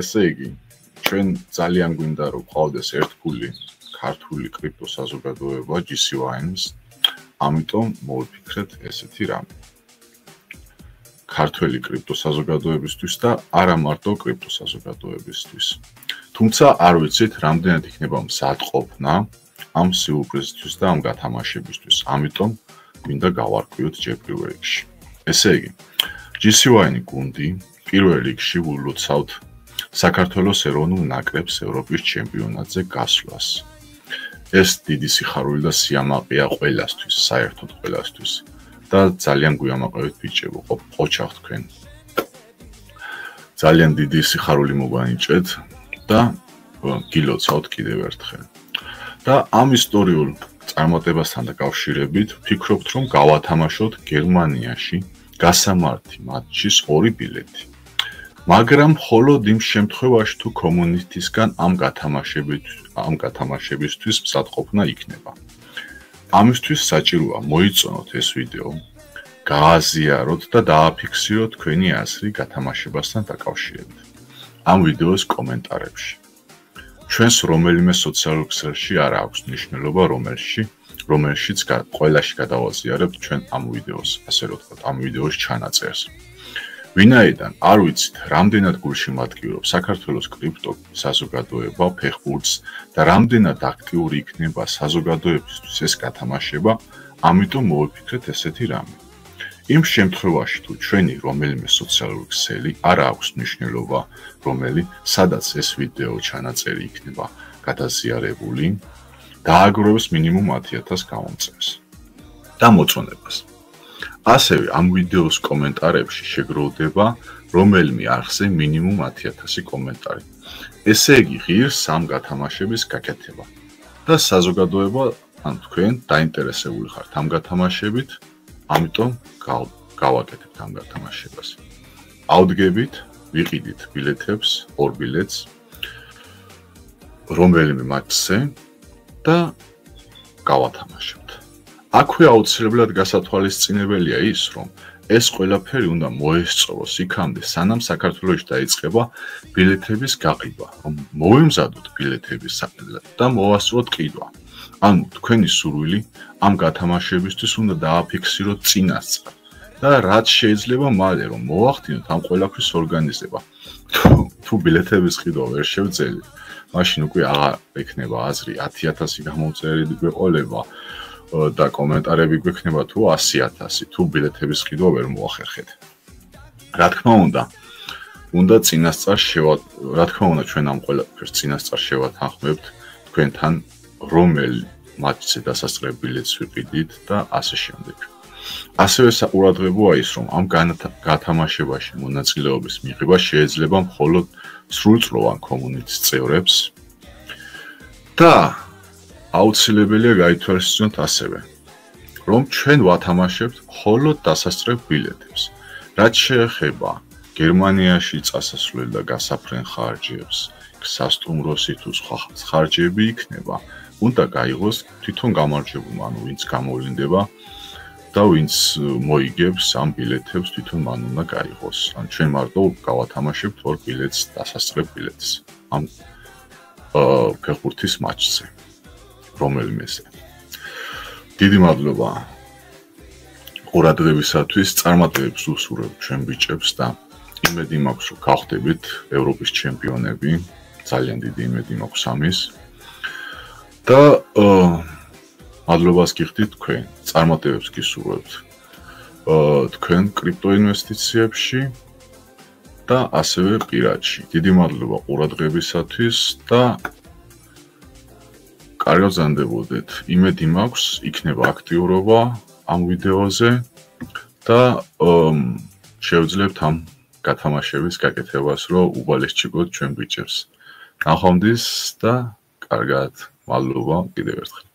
ესე იგი, ჩვენ ძალიან გვინდა რომ ყავდეს ერთგული ქართული კრიპტო საზოგადოება GCYM-ს, ამიტომ მოვიფიქრეთ ესეთი რამე. ქართული კრიპტო საზოგადოებისთვის და არა მარტო კრიპტო საზოგადოებისთვის. თუმცა არ ვიცით, რამდენად იქნება მსადყოფნა ამ სიურპრიზისთვის და ამ გათამაშებისთვის. ამიტომ მინდა გავარკვიოთ რიგში. ესე იგი, GCY-ი გუნდი პირველ რიგში ულოცავთ საქართველოს ეროვნულ ნაკრებს ევროპის ჩემპიონატზე გასვლას. ეს დიდი სიხარული და სიამაყეა ყველასთვის, საერთოდ ყველასთვის. და ძალიან გვიამაყევთ ბიჭებო, ყოჩახ თქვენ. ძალიან დიდი სიხარული მოგანიჭეთ და გილოცავთ კიდევ ერთხელ. და ამ ისტორიულ წარმატებასთან დაკავშირებით ვფიქრობთ, რომ გავათამაშოთ გერმანიაში გასამართი მატჩის ორი ბილეთი. მაგრამ მხოლოდ იმ შემთხვევაში თუ კომუნისტისგან ამ გათამაშებით ამ გათამაშებისთვის მსადყოფნა იქნება. ამისთვის საჭიროა მოიწონოთ ეს ვიდეო, გააზიაროთ და დააფიქსიროთ თქვენი აზრი გათამაშებასთან დაკავშირებით. ამ ვიდეოს კომენტარებში. ჩვენს რომელიმე სოციალურ ქსელში არ აქვს მნიშვნელობა რომელში, რომელშიც ყველაში გადავაზიარებთ ჩვენ ამ ვიდეოს, ასე რომ ვთქვათ, ამ ვიდეოს ჩანაწერს. ვინაიდან არ ვიცით რამდენად გულში მატკივრობს საქართველოს კრიპტო საზოგადოება ფეხბურთს და რამდენად აქტიური იქნება საზოგადოებისთვის ეს გათამაშება, ამიტომ მოვიფიქრეთ ესეთი რამე. იმ შემთხვევაში თუ ჩვენი რომელიმე სოციალური ქსელი არ აქვს მნიშვნელობა, რომელი სადაც ეს ვიდეო ჩანაწერი იქნება გადაზიარებული, დააგროვებს მინიმუმ 10000 გამომწერს და მოწონებას. ასევე ამ ვიდეოს კომენტარებში შეგროვდება რომელიმე არხზე მინიმუმ 10000 კომენტარი. ესე იგი ღირს სამ გათამაშების გაკეთება. და საზოგადოება ან თქვენ დაინტერესებული ხართ ამ გათამაშებით, ამიტომ გავაკეთებთ ამ გათამაშებას. აუდგებით, ვიყიდით ბილეთებს, ორ ბილეთს რომელიმე მატჩზე და გავათამაშებთ. აქვე აუცილებლად გასათვალისწინებელია ის, რომ ეს ყველაფერი უნდა მოესწროს იქამდე, სანამ საქართველოში დაიწყება ბილეთების გაყიდვა, რომ მოემზადოთ ბილეთების და მოვასწროთ ყიდვა. ანუ თქვენი სურვილი ამ გათამაშებისთვის უნდა დააფიქსიროთ წინასწარ და რაც შეიძლება მალე რომ მოახდინოთ ამ ყველაფრის ორგანიზება. თუ ბილეთების ყიდვა ვერ შევძელით, მაშინ უკვე აღარ ექნება აზრი 10000 გამოწერილი გვეყოლება. და კომენტარები გვექნება თუ 100000 თუ ბილეთების ყიდვა ვერ მოახერხეთ. რა თქმა უნდა, უნდა წინასწარ შევა, რა თქმა უნდა ჩვენ ამ ყველაფერს წინასწარ შევათანხმებთ თქვენთან რომელი მატჩზე დასასწრებ ბილეთს ვიყიდით და ასე შემდეგ. ასევე საყურადღებოა ის, რომ ამ გათამაშებაში მონაწილეობის მიღება შეიძლება მხოლოდ სრულწლოვან კომუნიკის წევრებს და აუცილებელია გაითვალისწინოთ ასევე, რომ ჩვენ ვათამაშებთ მხოლოდ დასასწრებ ბილეთებს. რაც შეეხება გერმანიაში წასასვლელ და გასაფრენ ხარჯებს, სასტუმროსი თუ სხვა ხარჯები იქნება, უნდა გაიღოს თვითონ გამარჯვებულმა, ანუ ვინც გამოვლინდება და ვინც მოიგებს ამ ბილეთებს თვითონ მან უნდა გაიღოს. ან ჩვენ მარტო გავათამაშებთ ორ ბილეთს, დასასწრებ ბილეთს ამ აა ფეხბურთის მატჩზე. რომელიმეს. დიდი მადლობა ყურადღებისათვის, წარმატებებს უსურვებ ჩვენ ბიჭებს და იმედი მაქვს, რომ გავხდებით ევროპის ჩემპიონები. ძალიან დიდი იმედი მაქვს ამის. და მადლობას გიხდით თქვენ, წარმატებებს გისურვებთ. თქვენ კრიპტოინვესტიციებში და ასევე პირადში. დიდი მადლობა ყურადღებისათვის და კარგად ზანდებოდეთ. იმედი მაქვს, იქნება აქტიურობა ამ ვიდეოზე და შევძლებთ ამ გათამაშების გაკეთებას, რომ უბალესჩიკოთ ჩვენ ბიჭებს. ნახვამდის და კარგად. მადლობა კიდევ ერთხელ.